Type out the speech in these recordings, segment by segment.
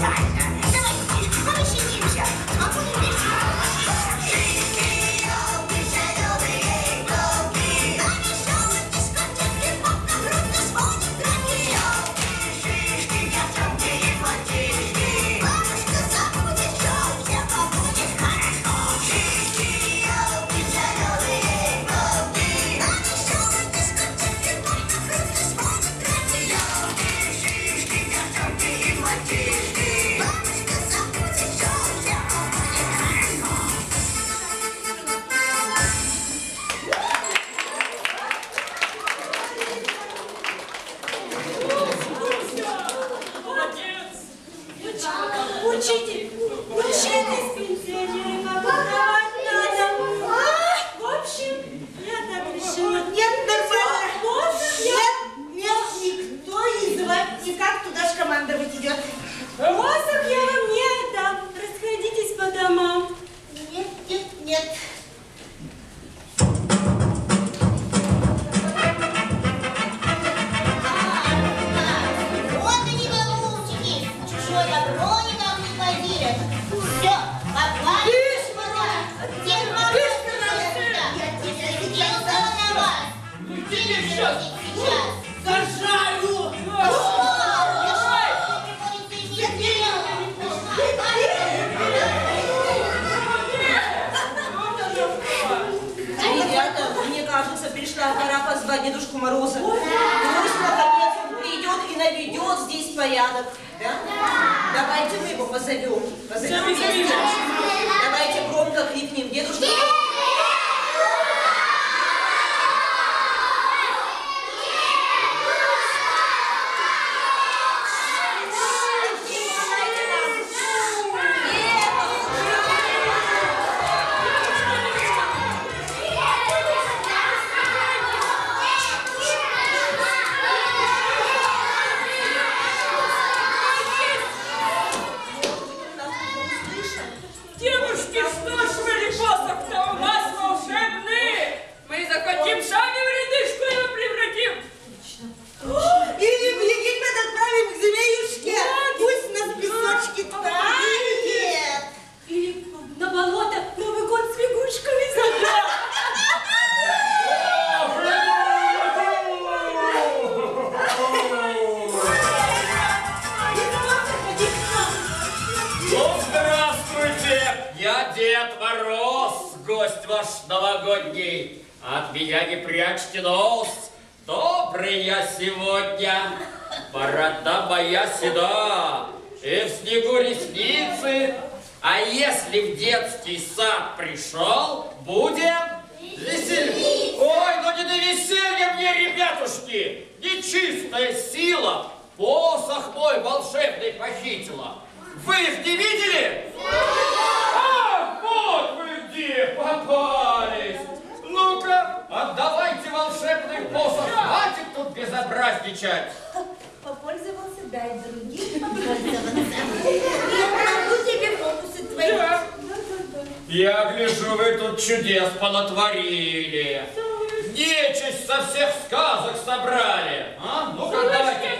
time. Учитель, учитесь, пенсионер. позвать Дедушку Мороза. Ура! Пусть, наконец, он придет и наведет здесь порядок. Да? Да. Давайте мы его позовем. позовем. Давайте громко крикнем. Дедушка Мороз. А если в детский сад пришел, будем... веселиться. Ой, ну не до веселья мне, ребятушки! Нечистая сила посох мой волшебный похитила. Вы их не видели? А, вот вы где попались! Ну-ка, отдавайте волшебный посох, хватит тут безобразничать! Попользовался, да и других. Да. Я гляжу, вы тут чудес понатворили. Нечисть со всех сказок собрали. А? Ну-ка, давайте.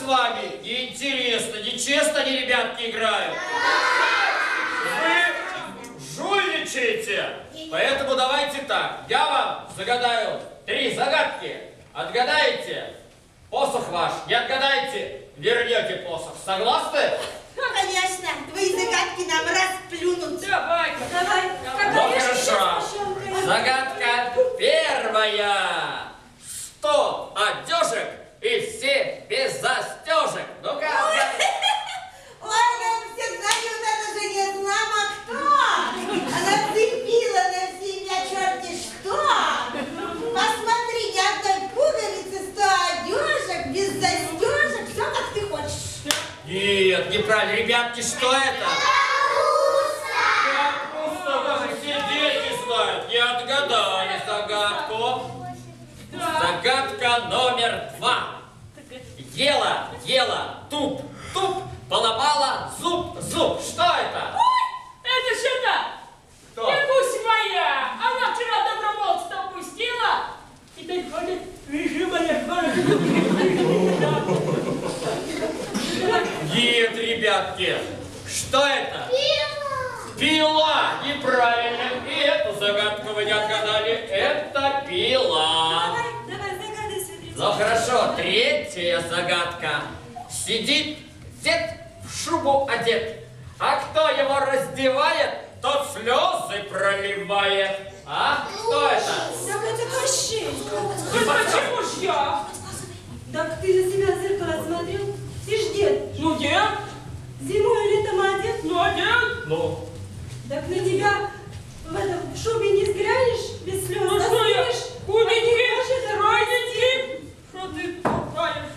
С вами неинтересно, нечестно они, ребятки, играют. Вы жульничаете. Поэтому давайте так. Я вам загадаю три загадки. Отгадаете? Посох ваш. Не отгадаете? Вернете посох. Согласны? Конечно, твои загадки нам расплюнут. Давай, Давай, Ну конечно, хорошо. Загадка первая. Сто одежек и все без застежек. Ну-ка. Ой, я все знаю, вот это же не знамо кто. Она цепила на себя черти что. Посмотри, ни одной пуговицы, сто одежек, без застежек, все как ты хочешь. Нет, неправильно. Ребятки, что это? Капуста даже все дети знают. Не отгадали загадку. Загадка номер два. Ела, ела, туп, туп, поломала зуб, зуб. Что это? это сюда. Кто? И пусть моя. Она вчера добровольство пустила. И теперь ходит, выжимая Нет, ребятки. Что это? Пила! Неправильно. И эту загадку вы не отгадали. Это пила. Давай, давай, загадывай, смотри. Ну хорошо, третья загадка. Сидит дед в шубу одет, а кто его раздевает, тот слезы проливает. А? Кто это? Так это Кощей. Ну почему ж я? Так ты на себя в зеркало смотрел? Ты ж дед. Ну дед, Зимой и летом одет. ну а дед. Ну, Так на тебя в, этом, шубе не сгрянешь без слез. Ну что я, Застынешь, худенький, стройненький? Что ты толкаешь?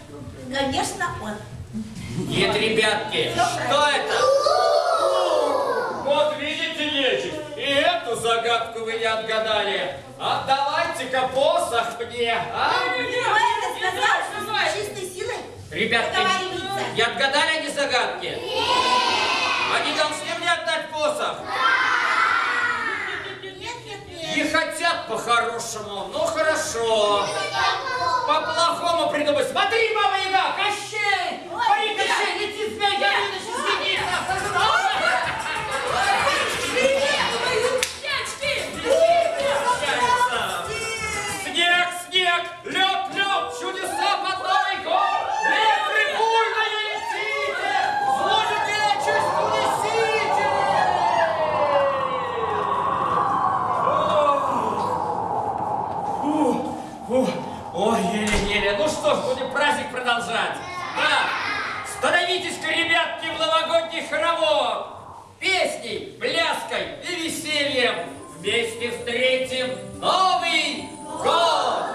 Конечно, он. нет, ребятки, что это? Вот видите, нечисть, и эту загадку вы не отгадали. Отдавайте-ка посох мне, а? Это сказал, чистой силой Ребятки, не отгадали они загадки? Они должны мне отдать посох. Нет, нет, Не нет. хотят по-хорошему. Ну хорошо. По-плохому придумать. Смотри, Баба Яга, Кощей! Еле-еле. Ну что ж, будем праздник продолжать. Так, становитесь-ка, ребятки, в новогодний хоровод. Песней, пляской и весельем вместе встретим Новый год.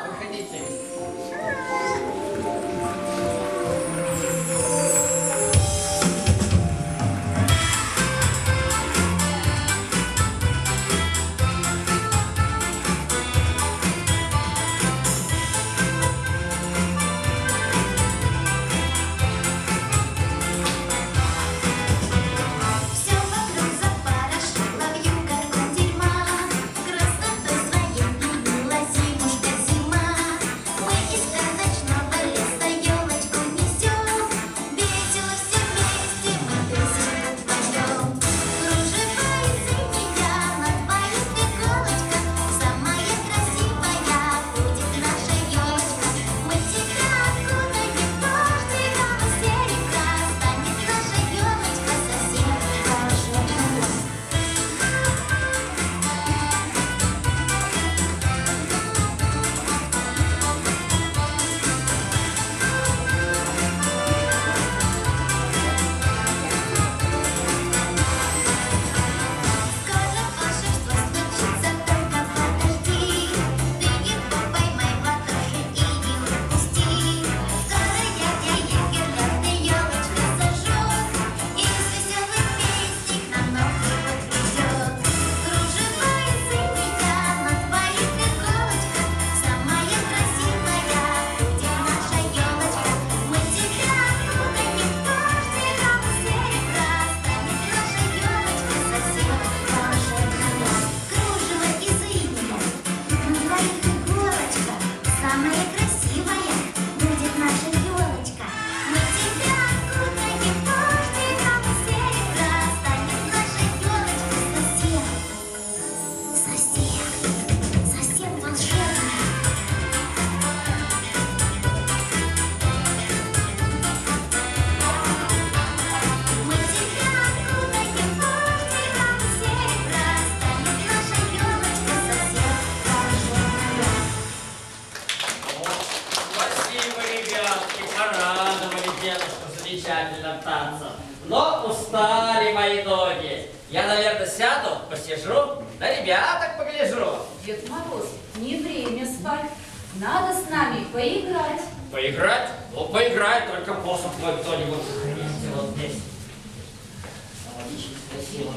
я а так погляжу. Дед Мороз, не время спать. Надо с нами поиграть. Поиграть? Ну, поиграй, только посох мой кто-нибудь принести вот здесь. Спасибо,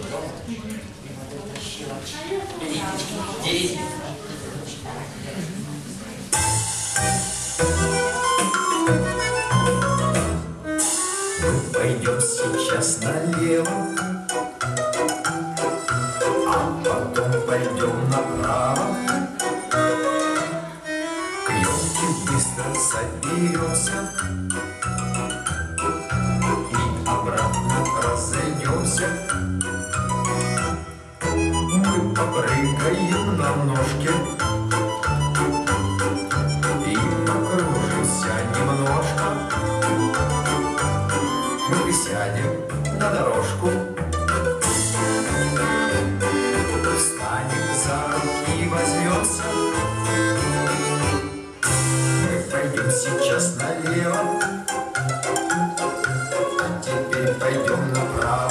Пойдем сейчас налево, пойдем сейчас налево, а теперь пойдем направо.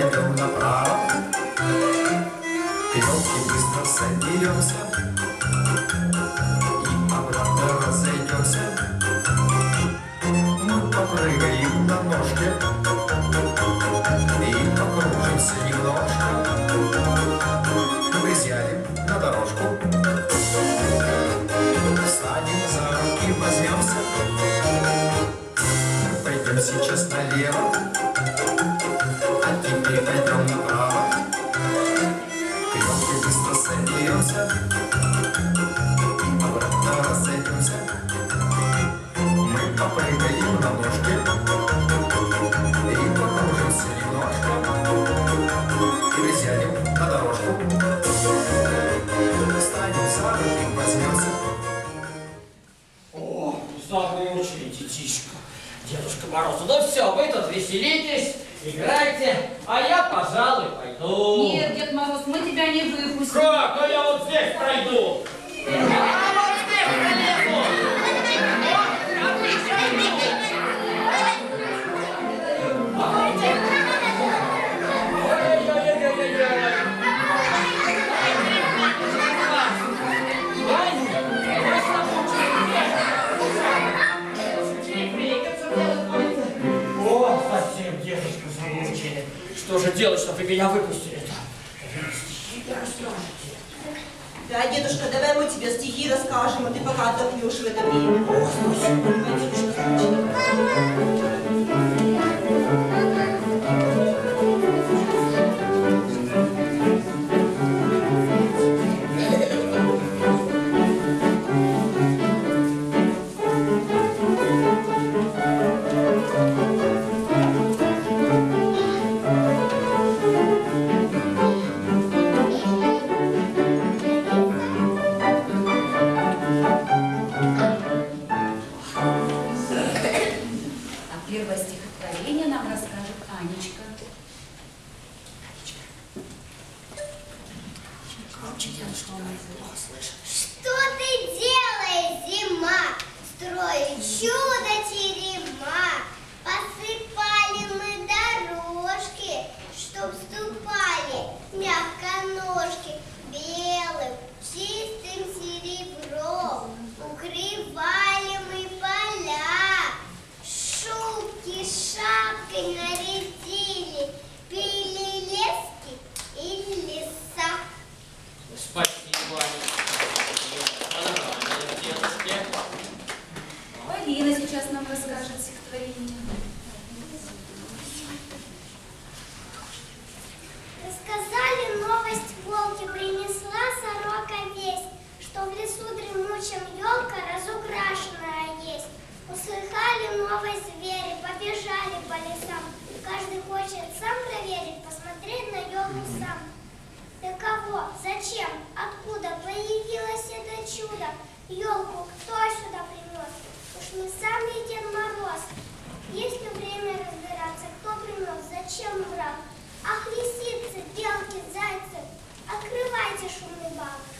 like размялся. О, замучили детишка. Дедушка Мороз, ну все, вы тут веселитесь, играйте, а я, пожалуй, пойду. Нет, Дед Мороз, мы тебя не выпустим. Как? А я вот здесь пройду. Что же делать, чтобы меня выпустили-то? Да, дедушка, давай мы тебе стихи расскажем, а ты пока отдохнешь в это время. Ох, спасибо. судремучем елка разукрашенная есть. Услыхали новые звери, побежали по лесам. Каждый хочет сам проверить, посмотреть на елку сам. Для кого, зачем, откуда появилось это чудо? Елку кто сюда принес? Уж не сам ли Дед Мороз? Есть ли время разбираться, кто принес, зачем брал? Ах, лисицы, белки, зайцы, открывайте шумный бал.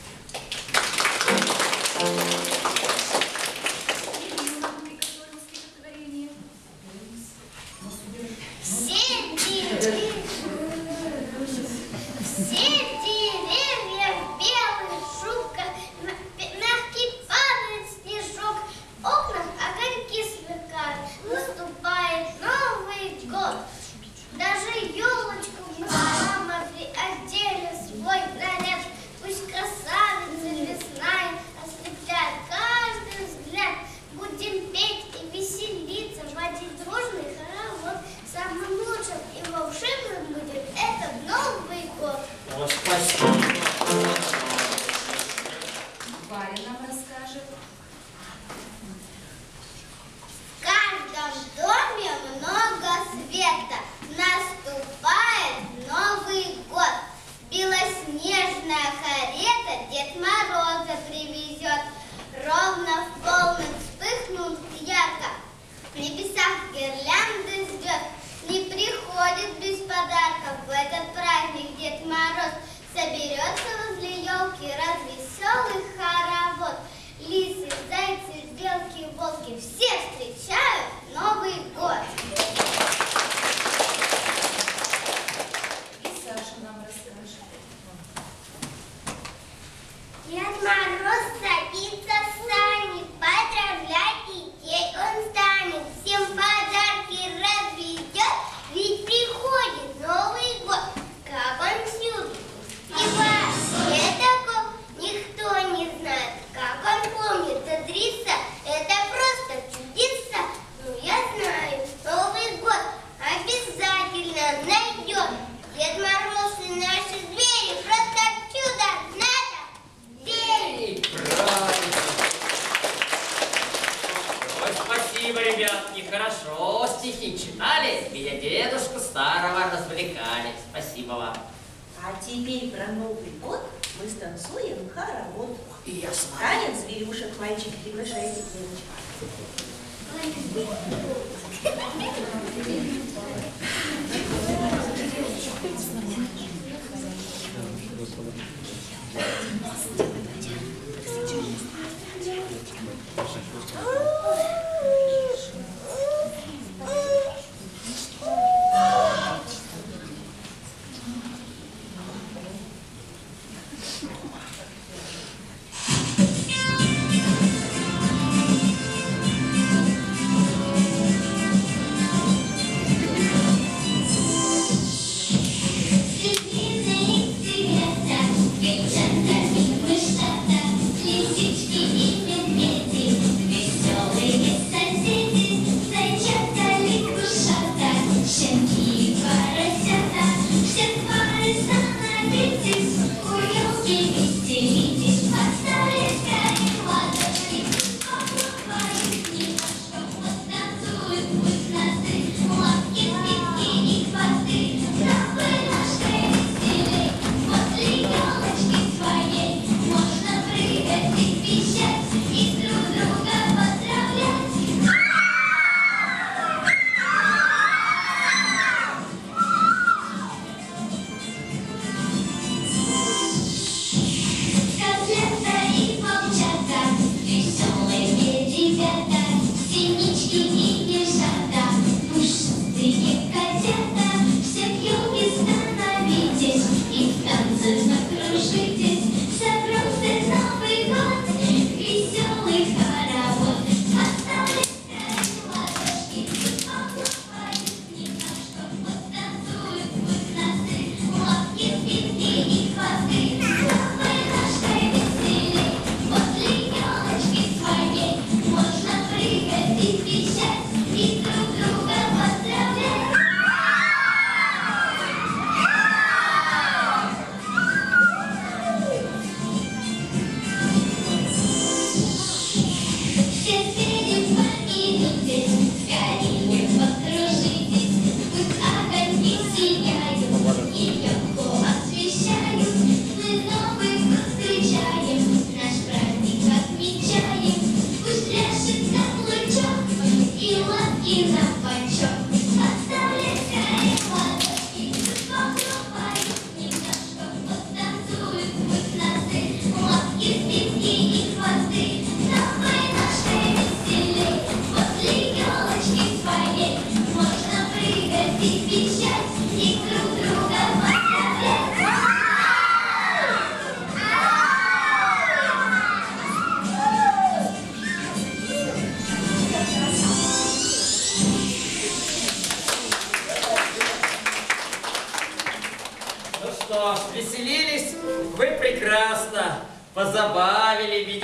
Thank you.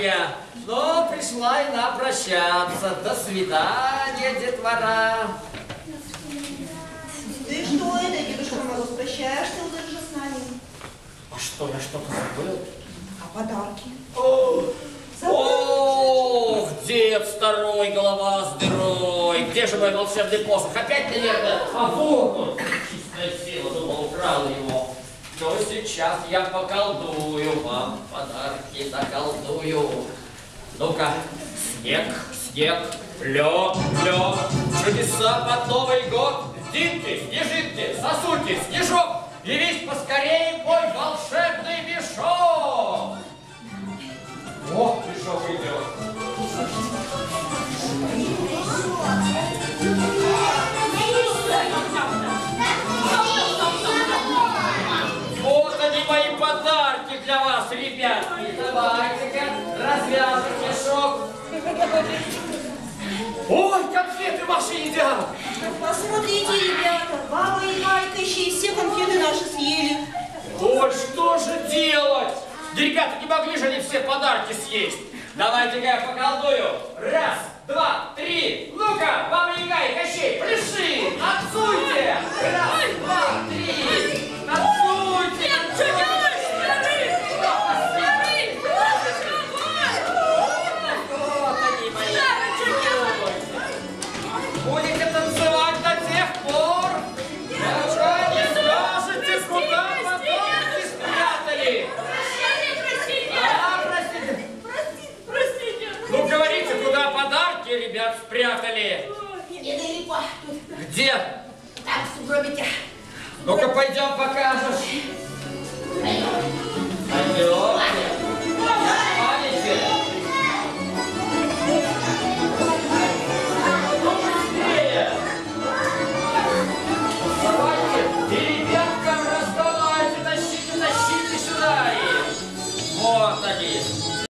Меня. Но пришла и на прощаться. До свидания, детвора. Ты что это, Дедушка Мороз, прощаешься уже с нами? А что, я что-то забыл? А подарки? Ох, дед старой, голова с дырой. Где же мой волшебный посох? Опять, наверное, а вот он. Чистая сила, думал, украл его. Но сейчас я поколдую вам подарки, заколдую. Ну-ка, снег, снег, лед, лед, чудеса под Новый год. Динки, снежинки, сосульки, снежок, явись поскорее мой волшебный мешок. Вот мешок идет. Ой, конфеты ваши едят. Посмотрите, ребята, баба и Майка еще и все конфеты наши съели. Ой, что же делать? Ребята, не могли же они все подарки съесть. Давайте-ка я поколдую. Раз, два, три. Ну-ка, Баба Яга и Кощей, пляши, танцуйте. Раз, два, три. Танцуйте. Ну-ка, пойдем